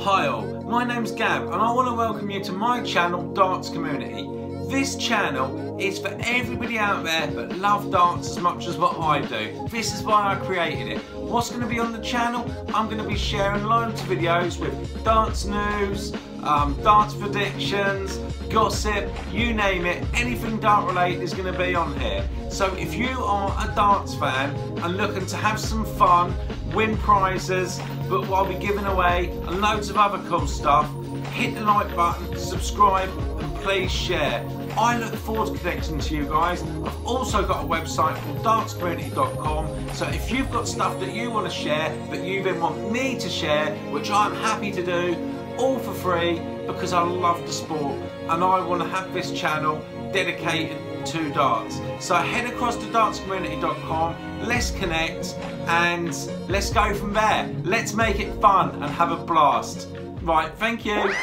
Hi all, my name's Gab and I want to welcome you to my channel Darts Community. This channel is for everybody out there that love darts as much as what I do. This is why I created it. What's going to be on the channel? I'm going to be sharing loads of videos with darts news, um, darts predictions, gossip, you name it, anything darts related is going to be on here. So if you are a darts fan and looking to have some fun, win prizes, but while we're giving away and loads of other cool stuff, hit the like button, subscribe and please share. I look forward to connecting to you guys. I've also got a website called dartscommunity.com so if you've got stuff that you want to share that you then want me to share, which I'm happy to do, all for free because I love the sport and I want to have this channel dedicated to darts. So head across to dartscommunity.com, let's connect and let's go from there. Let's make it fun and have a blast. Right, thank you.